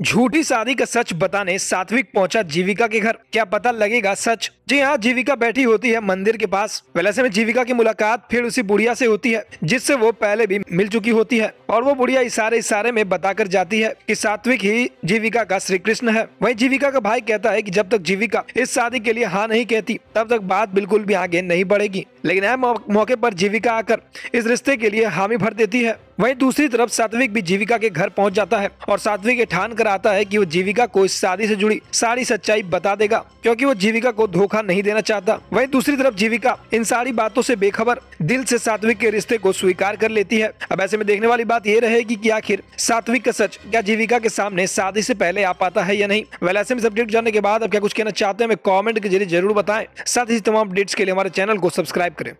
झूठी शादी का सच बताने सात्विक पहुँचा जीविका के घर। क्या पता लगेगा सच? जी हाँ जीविका बैठी होती है मंदिर के पास। वैसे में जीविका की मुलाकात फिर उसी बुढ़िया से होती है, जिससे वो पहले भी मिल चुकी होती है। और वो बुढ़िया इशारे इशारे में बताकर जाती है कि सात्विक ही जीविका का श्री कृष्ण है। वही जीविका का भाई कहता है कि जब तक जीविका इस शादी के लिए हाँ नहीं कहती, तब तक बात बिल्कुल भी आगे नहीं बढ़ेगी। लेकिन अहम मौके पर जीविका आकर इस रिश्ते के लिए हामी भर देती है। वहीं दूसरी तरफ़ सात्विक भी जीविका के घर पहुँच जाता है और सात्विक ठान कर आता है कि वो जीविका को इस शादी से जुड़ी सारी सच्चाई बता देगा, क्योंकि वो जीविका को धोखा नहीं देना चाहता। वहीं दूसरी तरफ़ जीविका इन सारी बातों से बेखबर दिल से सात्विक के रिश्ते को स्वीकार कर लेती है। अब ऐसे में देखने वाली बात ये रहेगी कि आखिर सात्विक का सच, क्या जीविका के सामने शादी से पहले आ पाता है या नहीं? वेल ऐसे में अपडेट जानने के बाद अब क्या कुछ कहना चाहते हैं कॉमेंट के ज़रिए ज़रूर बताएँ। साथ ही तमाम अपडेट्स के लिए हमारे चैनल को सब्सक्राइब करें।